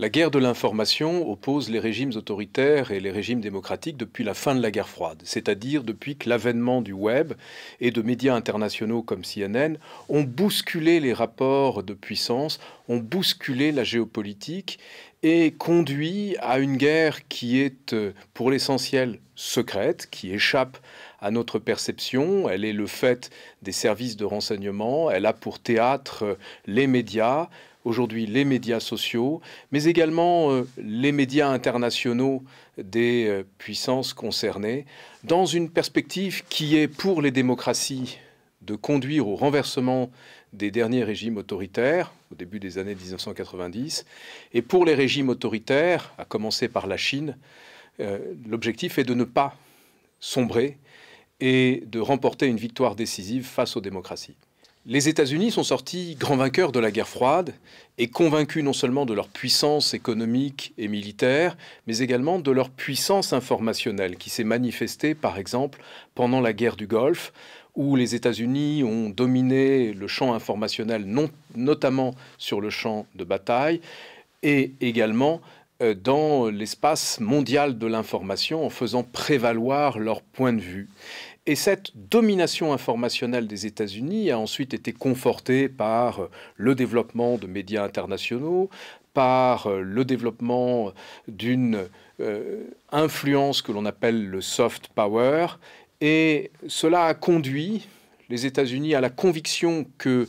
La guerre de l'information oppose les régimes autoritaires et les régimes démocratiques depuis la fin de la guerre froide, c'est-à-dire depuis que l'avènement du web et de médias internationaux comme CNN ont bousculé les rapports de puissance, ont bousculé la géopolitique et conduit à une guerre qui est euh, pour l'essentiel secrète, qui échappe à notre perception. Elle est le fait des services de renseignement, elle a pour théâtre euh, les médias, aujourd'hui les médias sociaux, mais également euh, les médias internationaux des puissances concernées, dans une perspective qui est pour les démocraties de conduire au renversement des derniers régimes autoritaires, au début des années 1990, et pour les régimes autoritaires, à commencer par la Chine, euh, l'objectif est de ne pas sombrer et de remporter une victoire décisive face aux démocraties. Les États-Unis sont sortis grands vainqueurs de la guerre froide et convaincus non seulement de leur puissance économique et militaire, mais également de leur puissance informationnelle qui s'est manifestée par exemple pendant la guerre du Golfe, où les États-Unis ont dominé le champ informationnel, notamment sur le champ de bataille, et également euh, dans l'espace mondial de l'information en faisant prévaloir leur point de vue. Et cette domination informationnelle des États-Unis a ensuite été confortée par le développement de médias internationaux, par le développement d'une euh, influence que l'on appelle le soft power. Et cela a conduit les États-Unis à la conviction que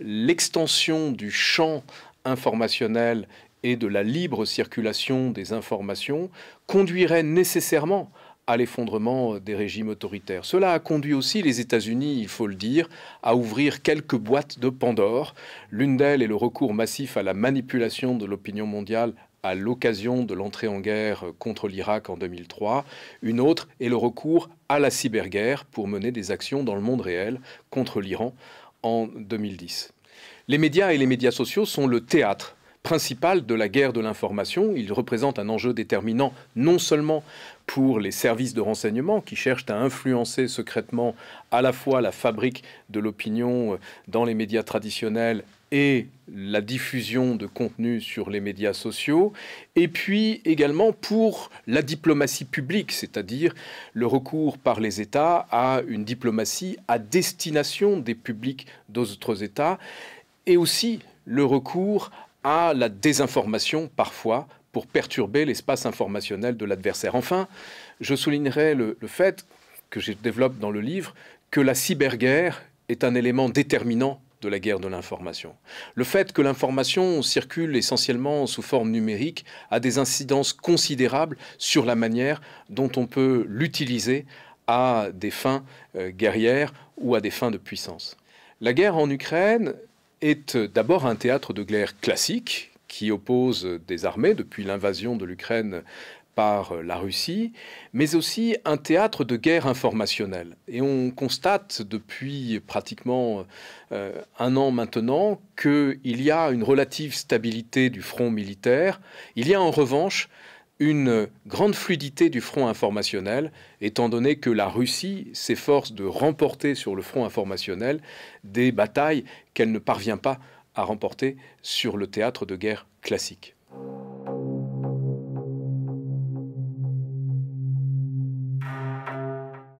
l'extension du champ informationnel et de la libre circulation des informations conduirait nécessairement à l'effondrement des régimes autoritaires. Cela a conduit aussi les États-Unis, il faut le dire, à ouvrir quelques boîtes de Pandore. L'une d'elles est le recours massif à la manipulation de l'opinion mondiale à l'occasion de l'entrée en guerre contre l'Irak en 2003. Une autre est le recours à la cyberguerre pour mener des actions dans le monde réel contre l'Iran en 2010. Les médias et les médias sociaux sont le théâtre principal de la guerre de l'information. Ils représentent un enjeu déterminant non seulement pour les services de renseignement qui cherchent à influencer secrètement à la fois la fabrique de l'opinion dans les médias traditionnels et la diffusion de contenu sur les médias sociaux, et puis également pour la diplomatie publique, c'est-à-dire le recours par les États à une diplomatie à destination des publics d'autres États, et aussi le recours à la désinformation parfois pour perturber l'espace informationnel de l'adversaire. Enfin, je soulignerai le, fait que je développe dans le livre que la cyberguerre est un élément déterminant de la guerre de l'information. Le fait que l'information circule essentiellement sous forme numérique a des incidences considérables sur la manière dont on peut l'utiliser à des fins euh, guerrières ou à des fins de puissance. La guerre en Ukraine est d'abord un théâtre de guerre classique qui oppose des armées depuis l'invasion de l'Ukraine par la Russie, mais aussi un théâtre de guerre informationnelle. Et on constate depuis pratiquement euh, un an maintenant qu'il y a une relative stabilité du front militaire. Il y a en revanche une grande fluidité du front informationnel, étant donné que la Russie s'efforce de remporter sur le front informationnel des batailles qu'elle ne parvient pas à remporter sur le théâtre de guerre classique.